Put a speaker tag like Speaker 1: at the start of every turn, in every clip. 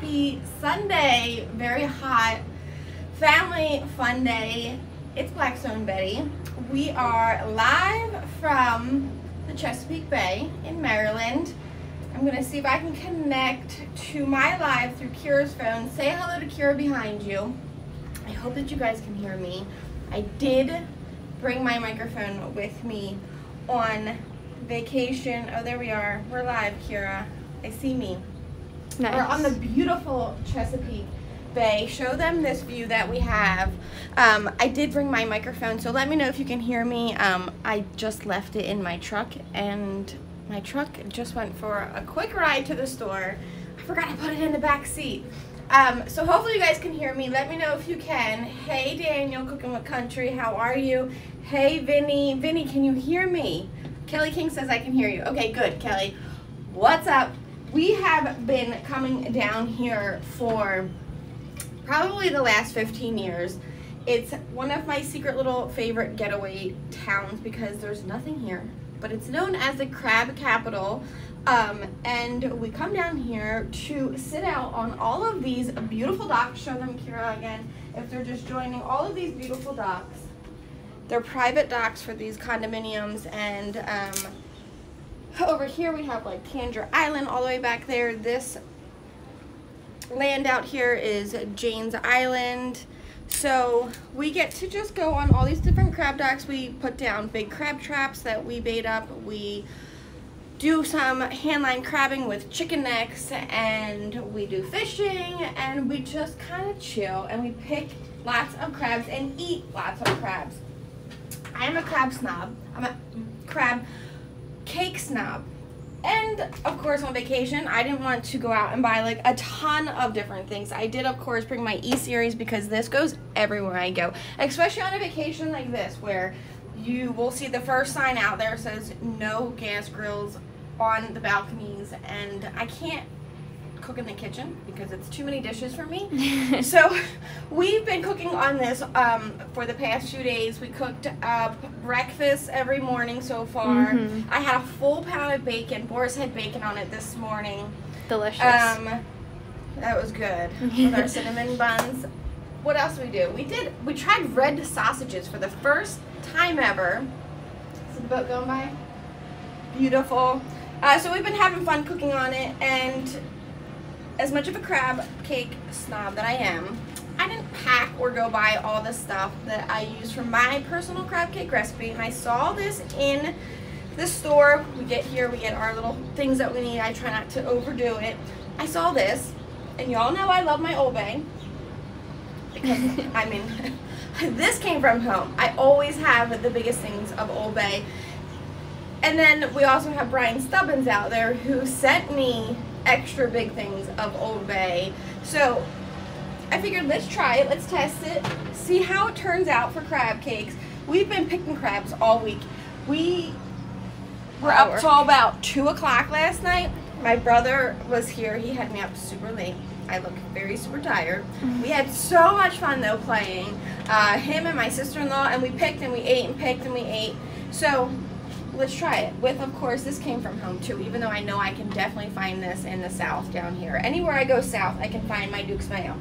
Speaker 1: happy Sunday. Very hot family fun day. It's Blackstone Betty. We are live from the Chesapeake Bay in Maryland. I'm gonna see if I can connect to my live through Kira's phone. Say hello to Kira behind you. I hope that you guys can hear me. I did bring my microphone with me on vacation. Oh, there we are. We're live, Kira. I see me.
Speaker 2: Nice.
Speaker 1: We're on the beautiful Chesapeake Bay. Show them this view that we have. Um, I did bring my microphone, so let me know if you can hear me. Um, I just left it in my truck, and my truck just went for a quick ride to the store. I forgot to put it in the back seat. Um, so hopefully you guys can hear me. Let me know if you can. Hey Daniel, Cooking with Country, how are you? Hey Vinny, Vinny, can you hear me? Kelly King says I can hear you. Okay, good, Kelly. What's up? We have been coming down here for probably the last 15 years. It's one of my secret little favorite getaway towns because there's nothing here, but it's known as the crab capital. Um, and we come down here to sit out on all of these beautiful docks. Show them, Kira, again, if they're just joining all of these beautiful docks. They're private docks for these condominiums and um, over here we have like Tangier Island all the way back there. This land out here is Jane's Island. So we get to just go on all these different crab docks. We put down big crab traps that we bait up. We do some handline crabbing with chicken necks and we do fishing and we just kind of chill and we pick lots of crabs and eat lots of crabs. I am a crab snob. I'm a crab cake snob. And of course, on vacation, I didn't want to go out and buy like a ton of different things. I did, of course, bring my E series because this goes everywhere I go, especially on a vacation like this where you will see the first sign out there says no gas grills on the balconies, and I can't cook in the kitchen because it's too many dishes for me. so we've been cooking on this um, for the past few days. We cooked up breakfast every morning so far.
Speaker 2: Mhm.
Speaker 1: I had a full pound of bacon. Boris had bacon on it this morning.
Speaker 2: Delicious.
Speaker 1: Um, that was good with our cinnamon buns. What else did we do? We did. We tried red sausages for the first time ever. Is the boat going by? Beautiful. Uh, so we've been having fun cooking on it, and as much of a crab cake snob that I am, I didn't pack or go buy all the stuff that I use for my personal crab cake recipe. And I saw this in the store. We get here, we get our little things that we need. I try not to overdo it. I saw this, and y'all know I love my Old Bay. Because, I mean, this came from home. I always have the biggest things of Old Bay. And then we also have Brian Stubbins out there who sent me extra big things of Old Bay. So I figured let's try it, let's test it, see how it turns out for crab cakes. We've been picking crabs all week. We were up till about 2 o'clock last night. My brother was here, he had me up super late. I look very super tired. We had so much fun though playing. Uh, him and my sister-in-law, and we picked and we ate and picked and we ate. So let's try it. With, of course, this came from home too, even though I know I can definitely find this in the south down here. Anywhere I go south, I can find my Duke's Mayo.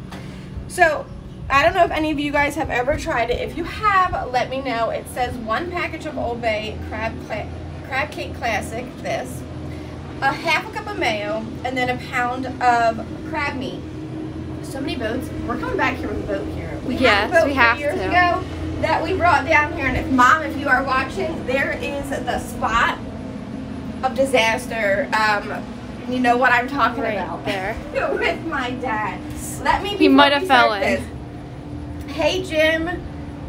Speaker 1: So, I don't know if any of you guys have ever tried it. If you have, let me know. It says one package of Old Bay crab, cla- crab cake classic, this, a half a cup of mayo, and then a pound of crab meat. So many boats. We're coming back here with a boat here. We had
Speaker 2: Yes,
Speaker 1: a boat
Speaker 2: we have
Speaker 1: years
Speaker 2: to.
Speaker 1: ago that we brought down here. And if mom, if you are watching, there is the spot of disaster. Um, you know what I'm talking
Speaker 2: Right
Speaker 1: about
Speaker 2: there.
Speaker 1: with my dad. Let me.
Speaker 2: He might have fell in.
Speaker 1: this. Hey Jim,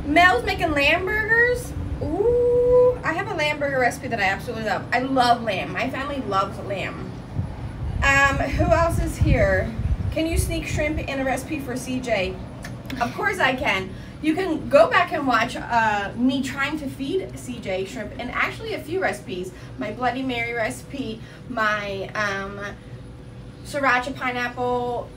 Speaker 1: Mel's making lamb burgers. Ooh, I have a lamb burger recipe that I absolutely love. I love lamb. My family loves lamb. Um, who else is here? Can you sneak shrimp in a recipe for CJ? Of course I can. You can go back and watch uh, me trying to feed CJ shrimp and actually a few recipes. My Bloody Mary recipe, my um, sriracha pineapple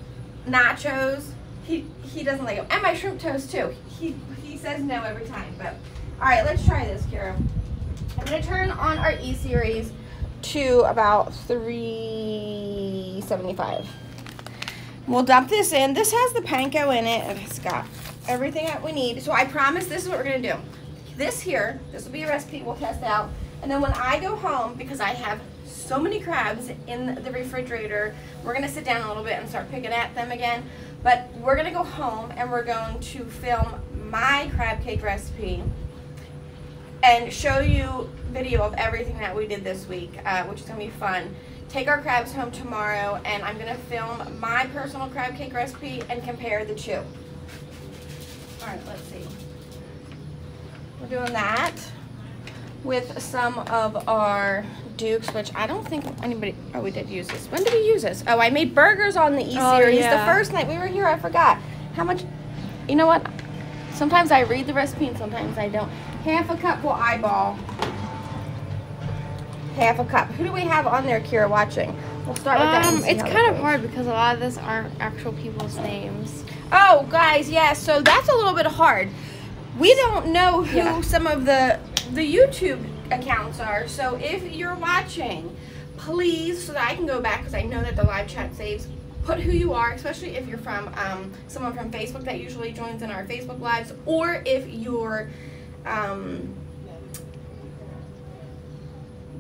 Speaker 1: nachos. He he doesn't like them, and my shrimp toast too. He he says no every time. But all right, let's try this, Kira. I'm gonna turn on our E series to about 375. We'll dump this in. This has the panko in it. and It's got everything that we need. So I promise this is what we're gonna do. This here, this will be a recipe we'll test out. And then when I go home, because I have so many crabs in the refrigerator, we're gonna sit down a little bit and start picking at them again. But we're gonna go home and we're going to film my crab cake recipe and show you video of everything that we did this week, uh, which is gonna be fun. Take our crabs home tomorrow and I'm gonna film my personal crab cake recipe and compare the two. All right, let's see. We're doing that with some of our Dukes, which I don't think anybody, oh, we did use this. When did we use this? Oh, I made burgers on the E-Series
Speaker 2: Oh, yeah.
Speaker 1: the first night we were here. I forgot. How much, you know what? Sometimes I read the recipe and sometimes I don't. Half a cup will eyeball. Half a cup. Who do we have on there, Kira, watching? We'll start with that.
Speaker 2: Um,
Speaker 1: see
Speaker 2: it's kind of hard because a lot of this aren't actual people's names.
Speaker 1: Oh, guys, yeah. So that's a little bit hard. We don't know who
Speaker 2: Yeah.
Speaker 1: some of the the YouTube accounts are. So if you're watching, please, so that I can go back because I know that the live chat saves. Put who you are, especially if you're from um, someone from Facebook that usually joins in our Facebook lives, or if you're um,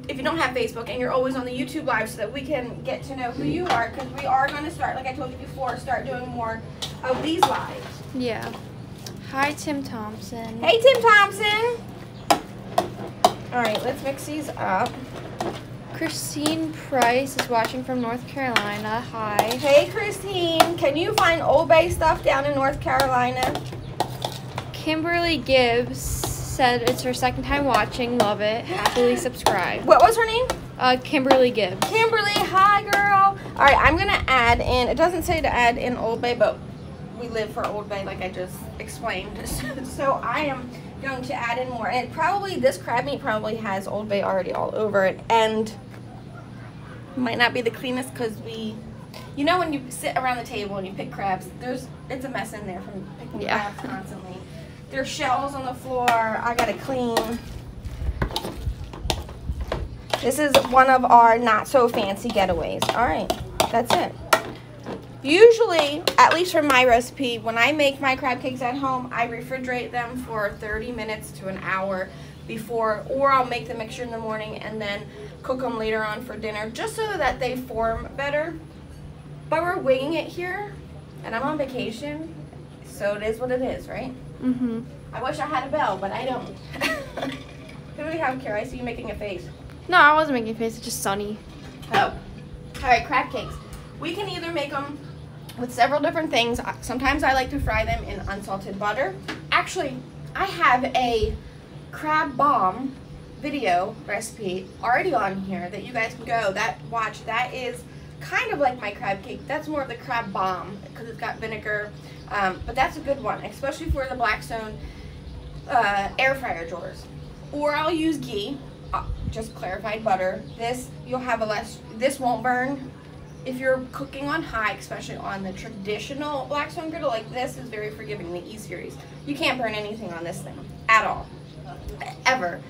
Speaker 1: if you don't have Facebook and you're always on the YouTube live so that we can get to know who you are because we are going to start, like I told you before, start doing more of these lives.
Speaker 2: Yeah. Hi, Tim Thompson.
Speaker 1: Hey, Tim Thompson. All right, let's mix these up.
Speaker 2: Christine Price is watching from North Carolina. Hi.
Speaker 1: Hey, Christine, can you find Old Bay stuff down in North Carolina?
Speaker 2: Kimberly Gibbs said it's her second time watching. Love it. Happily subscribe.
Speaker 1: What was her name?
Speaker 2: Uh, Kimberly Gibbs.
Speaker 1: Kimberly, hi girl. All right, I'm gonna add in. It doesn't say to add in Old Bay, but we live for Old Bay, like I just explained. so I am going to add in more, and probably this crab meat probably has Old Bay already all over it, and might not be the cleanest because we. You know when you sit around the table and you pick crabs, there's it's a mess in there from picking
Speaker 2: Yeah.
Speaker 1: crabs constantly. There's shells on the floor. I gotta clean. This is one of our not so fancy getaways. All right, that's it. Usually, at least for my recipe, when I make my crab cakes at home, I refrigerate them for 30 minutes to an hour before, or I'll make the mixture in the morning and then cook them later on for dinner, just so that they form better. But we're winging it here, and I'm on vacation, so it is what it is, right?
Speaker 2: Mm-hmm.
Speaker 1: I wish I had a bell, but I don't. Who do we have, Kara? I see you making a face.
Speaker 2: No, I wasn't making a face. It's just sunny.
Speaker 1: Oh. All right, crab cakes. We can either make them with several different things. Sometimes I like to fry them in unsalted butter. Actually, I have a crab bomb video recipe already on here that you guys can go that watch. That is kind of like my crab cake. That's more of the crab bomb because it's got vinegar. Um, but that's a good one, especially for the Blackstone uh, air fryer drawers. Or I'll use ghee, uh, just clarified butter. This you'll have a less. This won't burn. If you're cooking on high, especially on the traditional Blackstone griddle, like this is very forgiving, the E series. You can't burn anything on this thing at all, ever.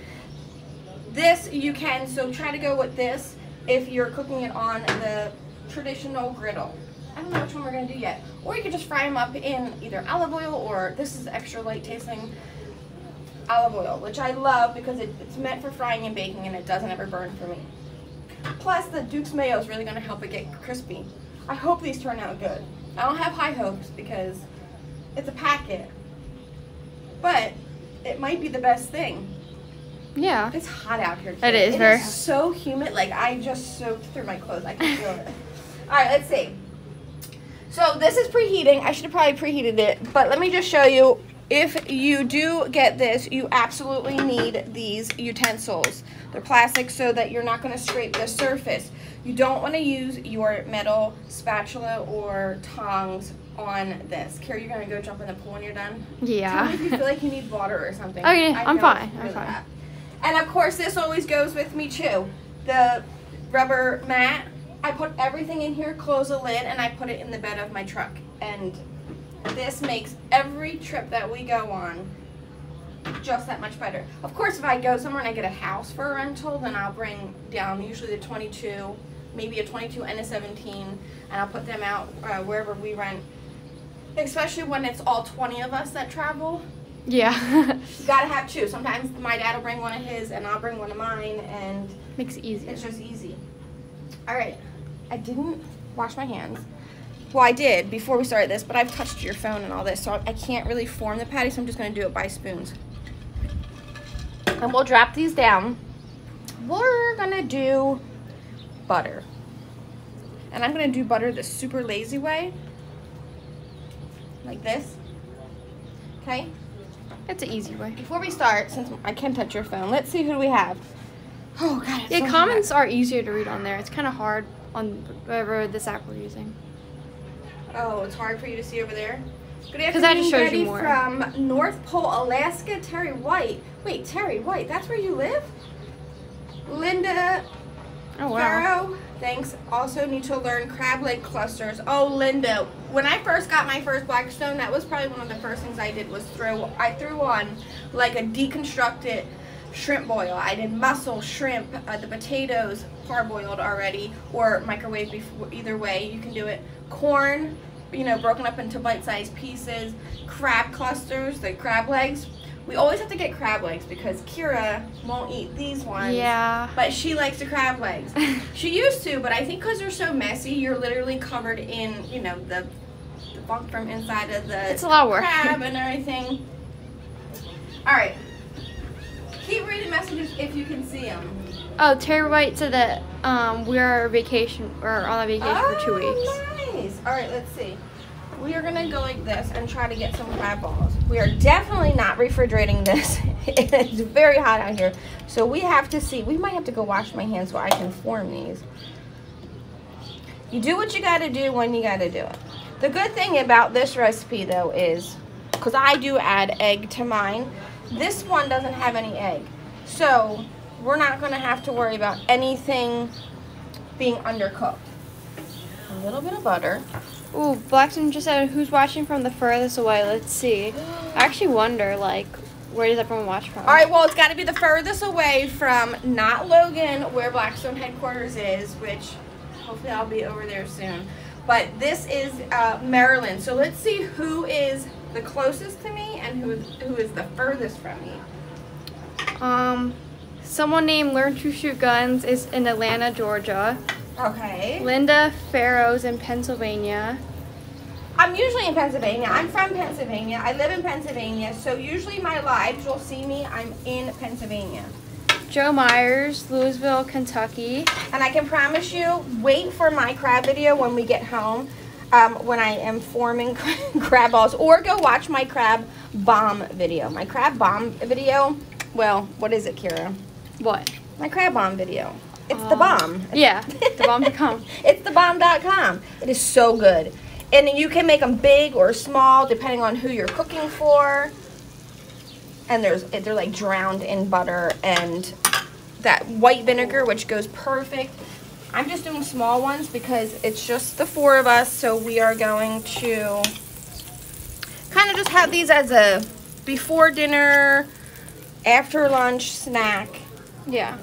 Speaker 1: This you can. So try to go with this if you're cooking it on the traditional griddle. I don't know which one we're gonna do yet. Or you could just fry them up in either olive oil or this is extra light tasting olive oil, which I love because it, it's meant for frying and baking and it doesn't ever burn for me. Plus, the Duke's Mayo is really going to help it get crispy. I hope these turn out good. I don't have high hopes because it's a packet, but it might be the best thing.
Speaker 2: Yeah.
Speaker 1: It's hot out here.
Speaker 2: It is
Speaker 1: It
Speaker 2: very
Speaker 1: is so humid. Like I just soaked through my clothes. I can feel it. All right, let's see. So this is preheating. I should have probably preheated it, but let me just show you. If you do get this, you absolutely need these utensils. They're plastic so that you're not going to scrape the surface. You don't want to use your metal spatula or tongs on this. Kara, you're going to go jump in the pool when you're done?
Speaker 2: Yeah.
Speaker 1: Tell me if you feel like you need water or something.
Speaker 2: Okay,
Speaker 1: I
Speaker 2: I'm fine, I'm fine.
Speaker 1: hot. And of course, this always goes with me too. The rubber mat. I put everything in here, close the lid, and I put it in the bed of my truck. And this makes every trip that we go on just that much better. Of course, if I go somewhere and I get a house for a rental, then I'll bring down usually the 22 maybe a 22 and a 17, and I'll put them out uh, wherever we rent. Especially when it's all 20 of us that travel.
Speaker 2: Yeah.
Speaker 1: You gotta have two. Sometimes my dad will bring one of his, and I'll bring one of mine, and
Speaker 2: Makes it easy.
Speaker 1: it's just easy. All right, I didn't wash my hands. Well, I did before we started this, but I've touched your phone and all this, so I can't really form the patty, so I'm just gonna do it by spoons. And we'll drop these down. We're gonna do butter. And I'm gonna do butter the super lazy way. Like this. Okay?
Speaker 2: It's an easy way.
Speaker 1: Before we start, since I can't touch your phone, let's see who we have. Oh god.
Speaker 2: Yeah,
Speaker 1: so
Speaker 2: comments are easier to read on there. It's kind of hard on whatever this app we're using.
Speaker 1: Oh, it's hard for you to see over there. Good afternoon,
Speaker 2: that just shows you more.
Speaker 1: from North Pole, Alaska. Terry White. Wait, Terry White. That's where you live. Linda
Speaker 2: Oh wow.
Speaker 1: Farrow. Thanks. Also need to learn crab leg clusters. Oh, Linda. When I first got my first Blackstone, that was probably one of the first things I did was throw. I threw on like a deconstructed shrimp boil. I did mussel, shrimp, uh, the potatoes parboiled already, or microwave. Before, either way, you can do it. Corn, you know, broken up into bite-sized pieces. Crab clusters, the crab legs. We always have to get crab legs because Kira won't eat these ones.
Speaker 2: Yeah.
Speaker 1: But she likes the crab legs. She used to, but I think because they're so messy, you're literally covered in, you know, the, the bunk from inside of the
Speaker 2: It's a lot of work.
Speaker 1: crab and everything. All right. Keep reading messages if you can see them.
Speaker 2: Oh, Terry White said that um, we're vacation or on a vacation for two weeks.
Speaker 1: Oh, nice. All right, let's see. We are gonna go like this and try to get some crab balls. We are definitely not refrigerating this. it's very hot out here, so we have to see. We might have to go wash my hands so I can form these. You do what you gotta do when you gotta do it. The good thing about this recipe though is, because I do add egg to mine, this one doesn't have any egg. So we're not gonna have to worry about anything being undercooked. A little bit of butter.
Speaker 2: Ooh, Blackstone just said, "Who's watching from the furthest away?" Let's see. I actually wonder, like, where does everyone watch from?
Speaker 1: All right, well, it's got to be the furthest away from not Logan, where Blackstone headquarters is, which hopefully I'll be over there soon. But this is uh, Maryland. So let's see who is the closest to me and who is, who is the furthest from me.
Speaker 2: Um, someone named Learn to Shoot Guns is in Atlanta, Georgia.
Speaker 1: Okay.
Speaker 2: Linda Farrow's in Pennsylvania.
Speaker 1: I'm usually in Pennsylvania. I'm from Pennsylvania. I live in Pennsylvania. So usually my lives, you'll see me, I'm in Pennsylvania.
Speaker 2: Joe Myers, Louisville, Kentucky.
Speaker 1: And I can promise you, wait for my crab video when we get home, um, when I am forming crab balls, or go watch my crab bomb video. My crab bomb video, well, what is it, Kira?
Speaker 2: What?
Speaker 1: My crab bomb video. It's the
Speaker 2: Um,
Speaker 1: bomb.
Speaker 2: Yeah, the bomb.com.
Speaker 1: it's the bomb.com. It is so good. And you can make them big or small depending on who you're cooking for. And there's they're like drowned in butter and that white vinegar which goes perfect. I'm just doing small ones because it's just the four of us, so we are going to kind of just have these as a before dinner, after lunch snack.
Speaker 2: Yeah.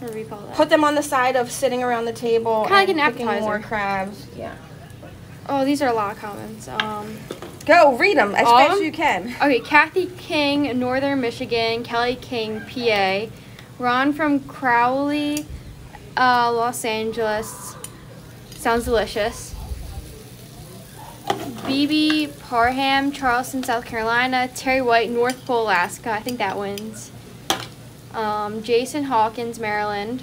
Speaker 2: What do we call that?
Speaker 1: Put them on the side of sitting around the table.
Speaker 2: Kinda like an appetizer.
Speaker 1: More crabs. Yeah.
Speaker 2: Oh, these are a lot of comments. Um,
Speaker 1: Go read them as fast as you can.
Speaker 2: okay, Kathy King, Northern Michigan. Kelly King, PA. Ron from Crowley, uh, Los Angeles. Sounds delicious. BB Parham, Charleston, South Carolina. Terry White, North Pole, Alaska. I think that wins. Um, Jason Hawkins, Maryland.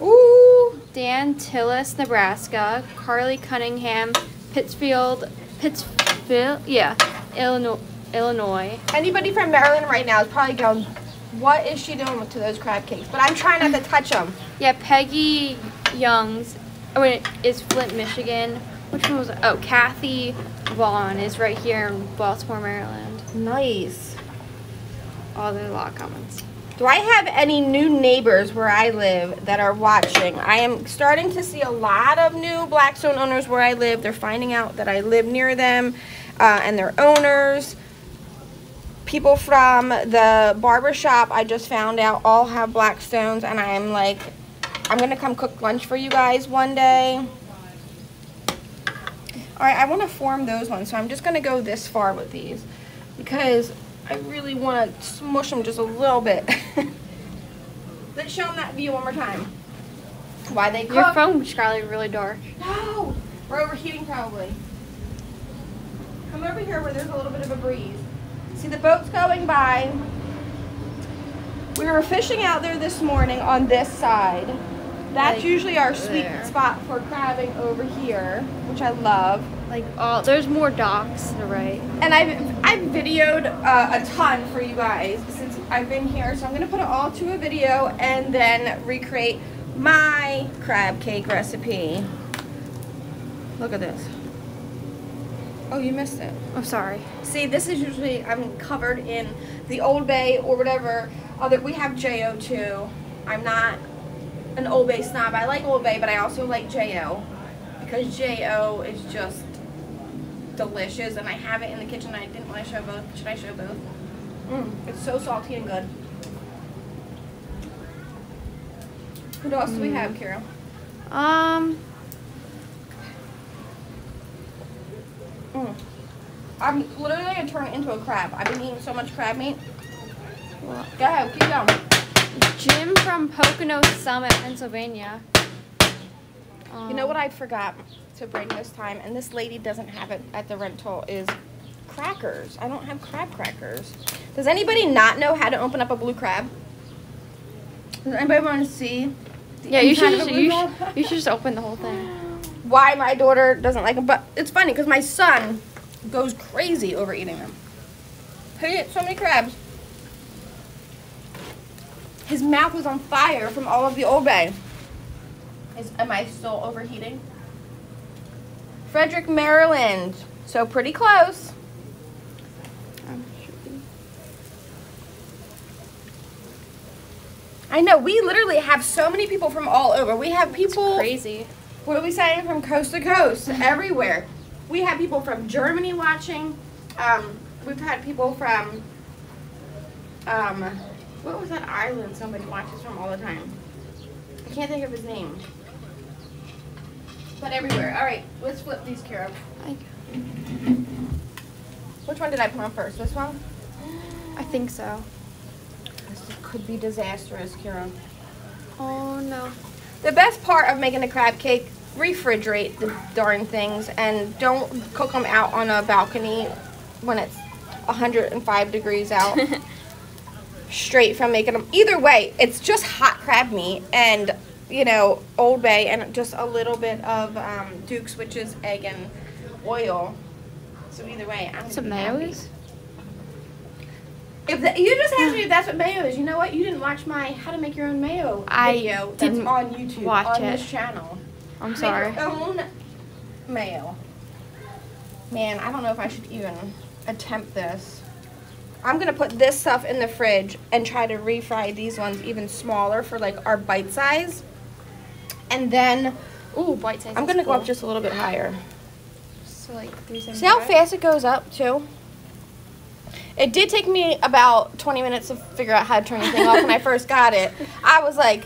Speaker 1: Ooh.
Speaker 2: Dan Tillis, Nebraska. Carly Cunningham, Pittsfield, Pittsfield, yeah, Illinois. Illinois.
Speaker 1: Anybody from Maryland right now is probably going, what is she doing to those crab cakes? But I'm trying not to touch them.
Speaker 2: Yeah, Peggy Youngs. Oh wait, is Flint, Michigan. Which one was it? Oh, Kathy Vaughn is right here in Baltimore, Maryland.
Speaker 1: Nice.
Speaker 2: Oh, there's a lot of comments.
Speaker 1: Do I have any new neighbors where I live that are watching? I am starting to see a lot of new Blackstone owners where I live. They're finding out that I live near them uh, and their owners. People from the barber shop I just found out all have Blackstones, and I am like I'm gonna come cook lunch for you guys one day. All right, I want to form those ones, so I'm just gonna go this far with these because I really want to smush them just a little bit. Let's show them that view one more time. Why they cook.
Speaker 2: Your phone, Scarlett, really dark.
Speaker 1: No, we're overheating probably. Come over here where there's a little bit of a breeze. See the boats going by. We were fishing out there this morning on this side. That's
Speaker 2: Like
Speaker 1: usually our sweet
Speaker 2: there.
Speaker 1: spot for crabbing over here, which I love.
Speaker 2: Like, oh, there's more docks to the right.
Speaker 1: And I've I've videoed uh, a ton for you guys since I've been here, so I'm gonna put it all to a video and then recreate my crab cake recipe. Look at this. Oh, you missed it.
Speaker 2: I'm sorry.
Speaker 1: See, this is usually I'm covered in the Old Bay or whatever. Other we have Jo too. I'm not an Old Bay snob. I like Old Bay, but I also like Jo because Jo is just delicious, and I have it in the kitchen. I didn't want to show both. Should I show both? Mm, it's so salty and good. What else do we have, Carol?
Speaker 2: Um,
Speaker 1: Mm. I'm literally gonna turn it into a crab. I've been eating so much crab meat.
Speaker 2: well,
Speaker 1: Go ahead, keep going.
Speaker 2: Jim from Pocono Summit, Pennsylvania.
Speaker 1: You know
Speaker 2: Um,
Speaker 1: what I forgot to bring this time, and this lady doesn't have it at the rental, is crackers. I don't have crab crackers. Does anybody not know how to open up a blue crab? Does anybody want to see? the
Speaker 2: Yeah, you should, just, you, should, you should just open the whole thing.
Speaker 1: Why my daughter doesn't like them, but it's funny because my son goes crazy over eating them. He ate so many crabs. His mouth was on fire from all of the Old Bay. Is, am I still overheating? Frederick, Maryland. So pretty close. I know, we literally have so many people from all over. We have people, it's
Speaker 2: Crazy.
Speaker 1: What are we saying, from coast to coast, everywhere. We have people from Germany watching. Um, we've had people from, um, what was that island somebody watches from all the time? I can't think of his name. But everywhere. All right, let's flip these, Kira.
Speaker 2: I,
Speaker 1: Which one did I put on first? This one?
Speaker 2: I think so.
Speaker 1: This could be disastrous, Kira.
Speaker 2: Oh no.
Speaker 1: The best part of making a crab cake, refrigerate the darn things and don't cook them out on a balcony when it's 105 degrees out. Straight from making them. Either way, it's just hot crab meat and, you know, Old Bay and just a little bit of um, Duke's, which is egg and oil. So either way, I'm
Speaker 2: That's
Speaker 1: gonna
Speaker 2: what
Speaker 1: be
Speaker 2: mayo is?
Speaker 1: If the, you just asked me if that's what mayo is, you know what? You didn't watch my how to make your own mayo
Speaker 2: I
Speaker 1: video that's
Speaker 2: didn't
Speaker 1: on YouTube on
Speaker 2: it.
Speaker 1: this channel.
Speaker 2: I'm
Speaker 1: Make
Speaker 2: sorry.
Speaker 1: your own mayo. Man, I don't know if I should even attempt this. I'm gonna put this stuff in the fridge and try to refry these ones even smaller for like our bite size. And then
Speaker 2: Ooh, bite size.
Speaker 1: I'm gonna go up just a little bit higher.
Speaker 2: So like three
Speaker 1: See how fast it goes up too? It did take me about 20 minutes to figure out how to turn the thing off when I first got it. I was like,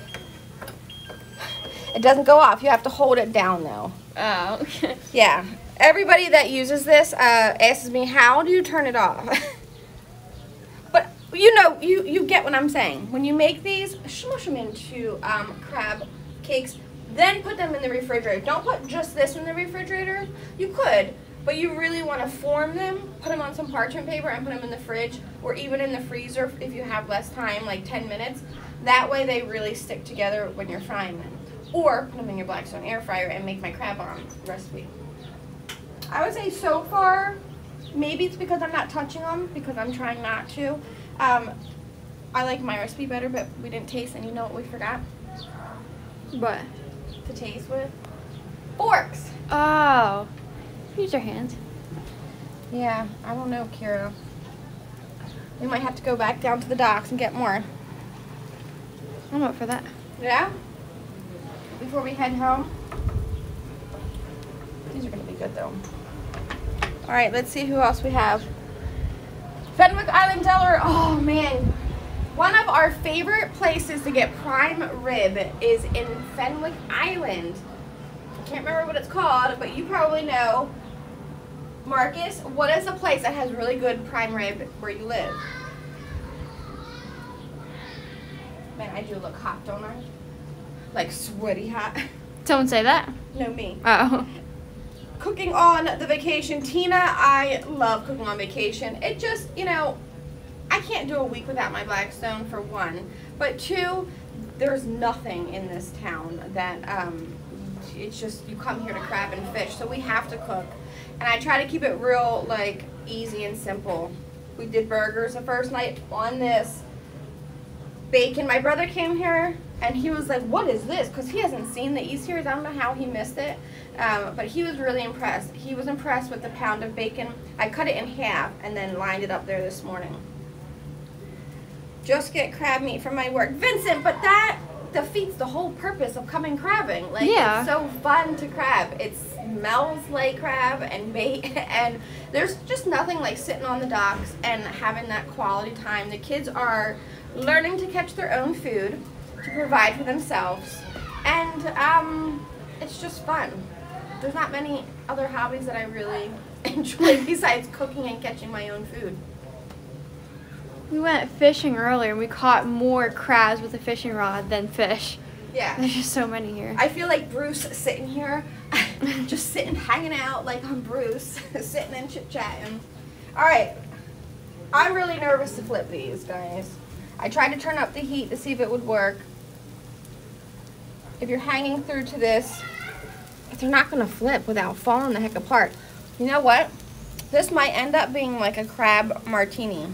Speaker 1: it doesn't go off. You have to hold it down though.
Speaker 2: Oh, okay.
Speaker 1: Yeah. Everybody that uses this uh, asks me, how do you turn it off? but you know, you, you get what I'm saying. When you make these, smush them into um, crab cakes, then put them in the refrigerator. Don't put just this in the refrigerator. You could, but you really want to form them, put them on some parchment paper and put them in the fridge or even in the freezer if you have less time, like 10 minutes. That way they really stick together when you're frying them. Or put them in your Blackstone air fryer and make my crab bomb recipe. I would say so far, maybe it's because I'm not touching them because I'm trying not to. Um, I like my recipe better, but we didn't taste, and you know what we forgot
Speaker 2: But
Speaker 1: to taste with? Forks.
Speaker 2: oh, use your hands.
Speaker 1: Yeah, I don't know, Kira. We might have to go back down to the docks and get more.
Speaker 2: I'm up for that.
Speaker 1: Yeah? Before we head home. These are gonna be good though. All right, let's see who else we have. Fenwick Island Delaware. Oh man, One of our favorite places to get prime rib is in Fenwick Island. I can't remember what it's called, but you probably know. Marcus, what is a place that has really good prime rib where you live? Man, I do look hot, don't I? Like sweaty hot.
Speaker 2: Someone say that?
Speaker 1: No, me.
Speaker 2: Oh.
Speaker 1: Cooking on the vacation. Tina, I love cooking on vacation. It just, you know, I can't do a week without my Blackstone for one. But two, there's nothing in this town that, um, it's just, you come here to crab and fish. So we have to cook. And I try to keep it real, like, easy and simple. We did burgers the first night on this bacon. My brother came here and he was like, "What is this?" Because he hasn't seen the East series. I don't know how he missed it, um, but he was really impressed. He was impressed with the pound of bacon. I cut it in half and then lined it up there this morning. Just get crab meat from my work, Vincent. But that defeats the whole purpose of coming crabbing. Like
Speaker 2: Yeah.
Speaker 1: it's so fun to crab. It smells like crab and bait, and there's just nothing like sitting on the docks and having that quality time. The kids are learning to catch their own food to provide for themselves, and um, it's just fun. There's not many other hobbies that I really enjoy besides cooking and catching my own food.
Speaker 2: We went fishing earlier and we caught more crabs with a fishing rod than fish.
Speaker 1: Yeah.
Speaker 2: There's just so many here.
Speaker 1: I feel like Bruce sitting here, just sitting, hanging out like I'm Bruce, sitting and chit chatting. All right, I'm really nervous to flip these, guys. I tried to turn up the heat to see if it would work. If you're hanging through to this, they're not gonna flip without falling the heck apart. You know what? This might end up being like a crab martini.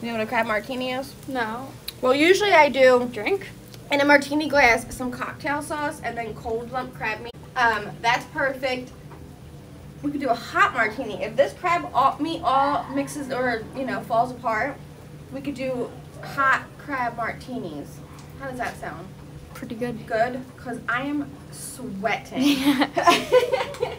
Speaker 1: You know what a crab martini is?
Speaker 2: no.
Speaker 1: Well, usually I do
Speaker 2: Drink?
Speaker 1: in a martini glass some cocktail sauce and then cold lump crab meat. Um, that's perfect. We could do a hot martini. If this crab all, meat all mixes or you know falls apart, we could do hot crab martinis. How does that sound?
Speaker 2: Pretty good.
Speaker 1: Good, cause I am sweating.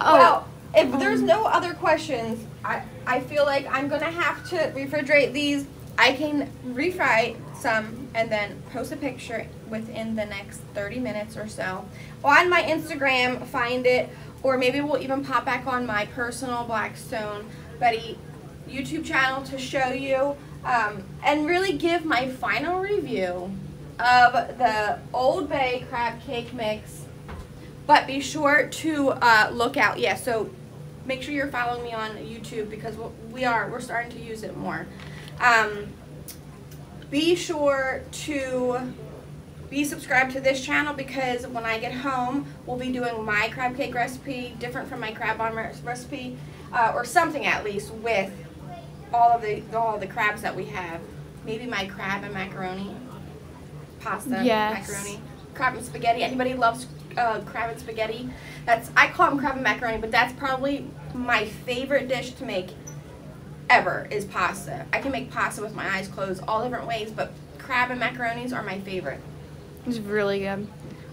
Speaker 2: Oh.
Speaker 1: Well, if um, there's no other questions, I, I feel like I'm gonna have to refrigerate these. I can refry some and then post a picture within the next 30 minutes or so. On my Instagram, find it, or maybe we'll even pop back on my personal Blackstone Betty YouTube channel to show you um, and really give my final review of the Old Bay crab cake mix but be sure to uh, look out. Yeah, so make sure you're following me on YouTube because we'll- are we're starting to use it more. Um, be sure to be subscribed to this channel because when I get home, we'll be doing my crab cake recipe, different from my crab bomb recipe, uh, or something at least with all of the all the crabs that we have. Maybe my crab and macaroni pasta,
Speaker 2: Yes.
Speaker 1: macaroni, crab and spaghetti. Anybody loves uh, crab and spaghetti? That's I call them crab and macaroni, but that's probably my favorite dish to make ever is pasta. I can make pasta with my eyes closed all different ways, but crab and macaronis are my favorite.
Speaker 2: It's really good.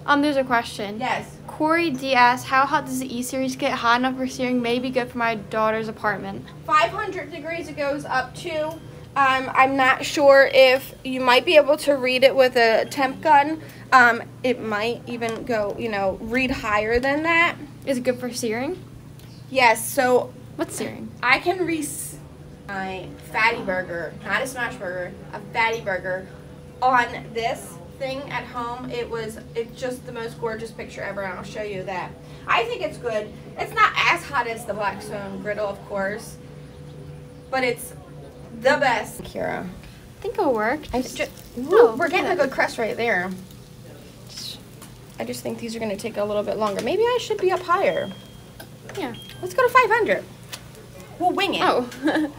Speaker 2: Um, there's a question.
Speaker 1: Yes.
Speaker 2: Corey D asks, how hot does the E series get? Hot enough for searing may be good for my daughter's apartment.
Speaker 1: 500 degrees it goes up to. Um, I'm not sure if you might be able to read it with a temp gun. Um, it might even go, you know, read higher than that.
Speaker 2: Is it good for searing?
Speaker 1: Yes, so
Speaker 2: What's searing?
Speaker 1: I can re my fatty burger, not a smash burger, a fatty burger on this thing at home. It was it's just the most gorgeous picture ever and I'll show you that. I think it's good. It's not as hot as the Blackstone griddle, of course, but it's the best. Kira.
Speaker 2: I think it'll work.
Speaker 1: I
Speaker 2: Just-
Speaker 1: just,
Speaker 2: Oh,
Speaker 1: we're getting a
Speaker 2: good.
Speaker 1: good crust right there. I just think these are going to take a little bit longer. Maybe I should be up higher.
Speaker 2: yeah.
Speaker 1: Let's go to 500. We'll wing it.
Speaker 2: Oh.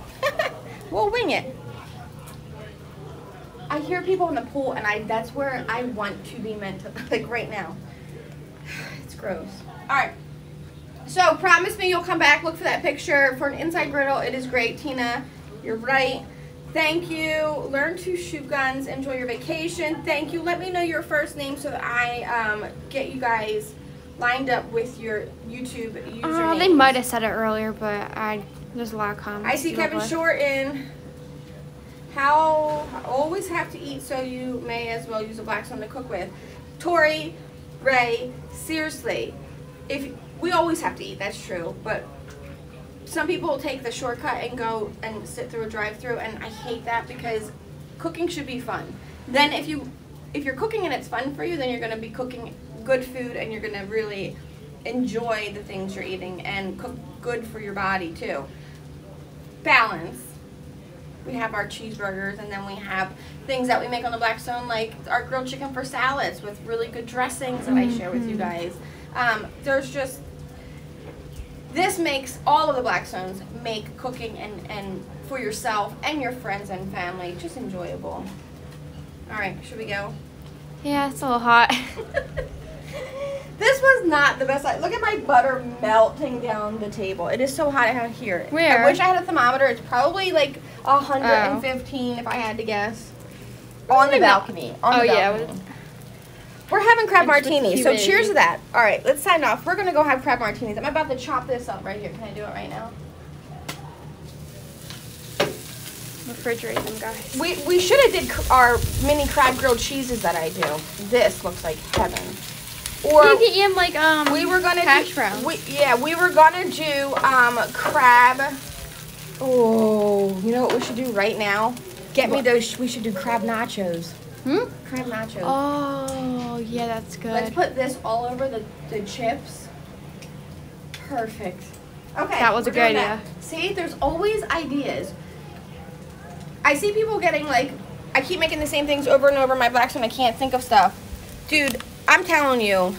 Speaker 1: we'll wing it. I hear people in the pool, and I that's where I want to be meant to, like right now. It's gross. All right. So promise me you'll come back, look for that picture for an inside griddle. It is great, Tina. You're right. Thank you. Learn to shoot guns. Enjoy your vacation. Thank you. Let me know your first name so that I um, get you guys lined up with your YouTube username.
Speaker 2: Uh, they might have said it earlier, but I there's a lot of comments.
Speaker 1: I see Kevin
Speaker 2: Short
Speaker 1: Shorten. How always have to eat, so you may as well use a Blackstone to cook with. Tori, Ray, seriously, if we always have to eat, that's true, but some people take the shortcut and go and sit through a drive-through, and I hate that because cooking should be fun. Then if you if you're cooking and it's fun for you, then you're going to be cooking good food and you're going to really enjoy the things you're eating and cook good for your body too. Balance. We have our cheeseburgers and then we have things that we make on the Blackstone like our grilled chicken for salads with really good dressings that I share with you guys. Um, there's just this makes all of the Blackstones make cooking and, and for yourself and your friends and family just enjoyable. All right, should we go?
Speaker 2: Yeah, it's a little hot.
Speaker 1: This was not the best. Look at my butter melting down the table. It is so hot out here.
Speaker 2: Where?
Speaker 1: I wish I had a thermometer. It's probably like 115 if I had to guess. On the balcony. On
Speaker 2: oh
Speaker 1: the
Speaker 2: yeah.
Speaker 1: We're having crab martinis. So cheers to that. All right, let's sign off. We're gonna go have crab martinis. I'm about to chop this up right here. Can I do it right now?
Speaker 2: Refrigerate them, guys.
Speaker 1: We we should have did our mini crab grilled cheeses that I do. This looks like heaven. Or
Speaker 2: you can eat them like um.
Speaker 1: we were gonna
Speaker 2: hash
Speaker 1: do,
Speaker 2: browns.
Speaker 1: We, yeah, we were gonna do um crab. Oh, you know what we should do right now? Get me those. We should do crab nachos.
Speaker 2: Hmm.
Speaker 1: Crab nachos.
Speaker 2: Oh yeah, that's good.
Speaker 1: Let's put this all over the, the chips. Perfect. Okay.
Speaker 2: That was a good idea.
Speaker 1: that. See, there's always ideas. I see people getting like, I keep making the same things over and over in my blacks when I can't think of stuff. Dude, I'm telling you,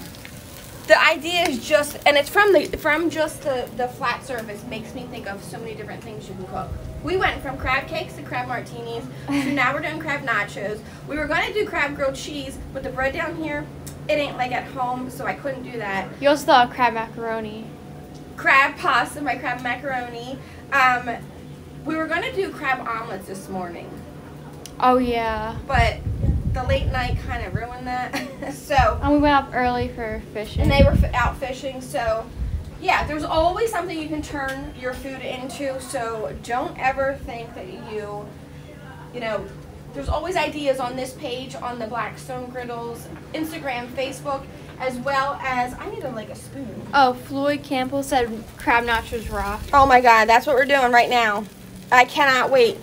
Speaker 1: the idea is just, and it's from the from just the the flat surface makes me think of so many different things you can cook. We went from crab cakes to crab martinis, so now we're doing crab nachos. We were gonna do crab grilled cheese, but the bread down here, it ain't like at home, so I couldn't do that.
Speaker 2: You also thought crab macaroni.
Speaker 1: Crab pasta, my crab macaroni. Um, we were gonna do crab omelets this morning,
Speaker 2: Oh yeah.
Speaker 1: but the late night kind of ruined that. so
Speaker 2: And we went up early for fishing.
Speaker 1: and they were f- out fishing. So, yeah, there's always something you can turn your food into. So don't ever think that you, you know, there's always ideas on this page on the Blackstone Griddles Instagram, Facebook, as well as I need a, like a spoon.
Speaker 2: oh, Floyd Campbell said crab nachos raw.
Speaker 1: Oh my God, that's what we're doing right now. I cannot wait.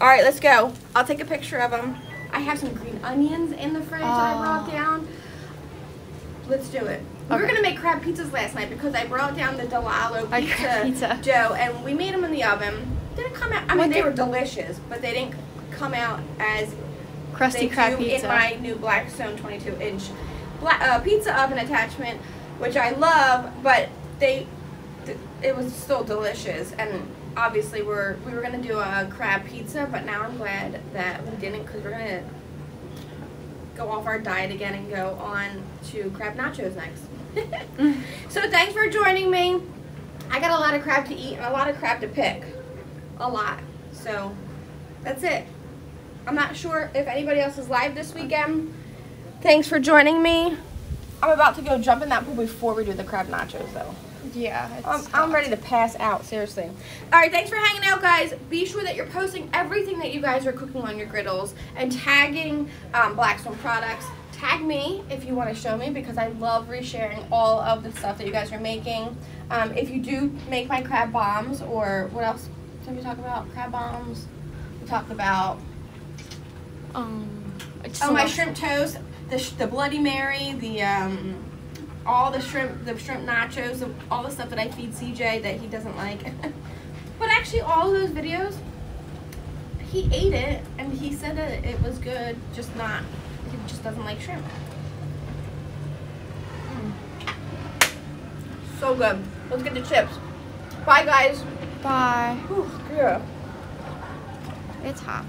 Speaker 1: All right, let's go. I'll take a picture of them. I have some green onions in the fridge that I brought
Speaker 2: Oh.
Speaker 1: down. Let's do it. We were gonna make crab pizzas last night because I brought down the
Speaker 2: DeLallo
Speaker 1: pizza,
Speaker 2: pizza.
Speaker 1: dough, and we made them in the oven. Didn't come out. I mean,
Speaker 2: What
Speaker 1: they were delicious, but they didn't come out as
Speaker 2: Crusty crab pizza.
Speaker 1: in my new Blackstone 22 inch bla- uh, pizza oven attachment, which I love, but they th- it was still delicious and obviously we're we were gonna do a crab pizza, but now I'm glad that we didn't because we're gonna go off our diet again and go on to crab nachos next. Mm. so thanks for joining me. I got a lot of crab to eat and a lot of crab to pick. A lot. So that's it. I'm not sure if anybody else is live this weekend. Thanks for joining me. I'm about to go jump in that pool before we do the crab nachos though.
Speaker 2: Yeah.
Speaker 1: I'm, I'm ready to pass out, seriously. All right, thanks for hanging out, guys. Be sure that you're posting everything that you guys are cooking on your griddles and tagging um, Blackstone products. Tag me if you want to show me because I love resharing all of the stuff that you guys are making. Um, if you do make my crab bombs or what else did we talk about? Crab bombs. We talked about
Speaker 2: Um.
Speaker 1: Oh, my shrimp toast, the, sh- the Bloody Mary, the um, all the shrimp, the shrimp nachos, the, all the stuff that I feed CJ that he doesn't like. but actually, all of those videos, he ate it and he said that it was good, just not, he just doesn't like shrimp. Mm. So good. Let's get the chips. Bye, guys.
Speaker 2: Bye.
Speaker 1: Whew, yeah.
Speaker 2: It's hot.